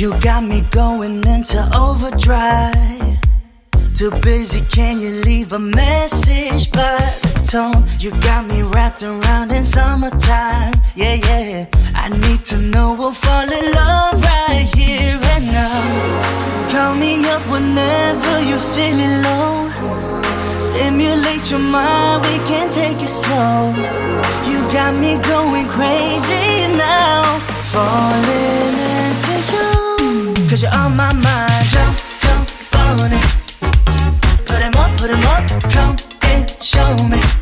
You got me going into overdrive. Too busy, can you leave a message by the tone? You got me wrapped around in summertime. Yeah, yeah. I need to know we'll fall in love right here and now. Call me up whenever you're feeling low. Stimulate your mind, we can take it slow. You got me going crazy now. Falling into you. Cause you're on my mind. Jump, jump on it. Put 'em up, put 'em up. Come and show me.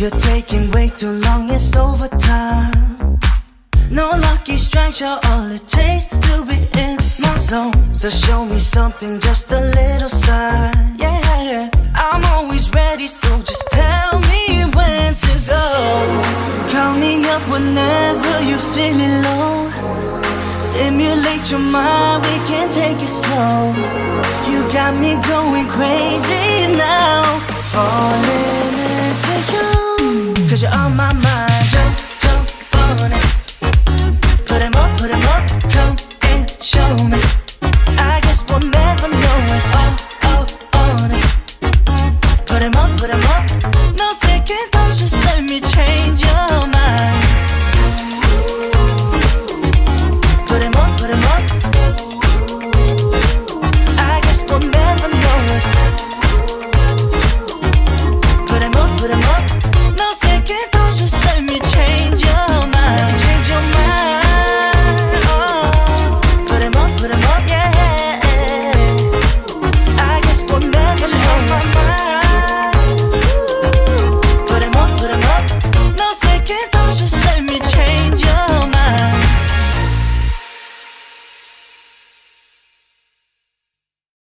You're taking way too long, it's overtime. No lucky strikes, you're all it takes to be in my zone. So show me something, just a little sign. Yeah, yeah. I'm always ready, so just tell me when to go. Call me up whenever you're feeling low. Stimulate your mind, we can take it slow. You got me going crazy now. Falling. Cause you're on my mind. Jump, jump on it. Put him up, put him up. Come and show me. I guess we'll never know it All, all on it. Put him up, put him up. No second thoughts, just let me change your mind. Put him up, put up. I guess we'll never know it Put him up, put up. No que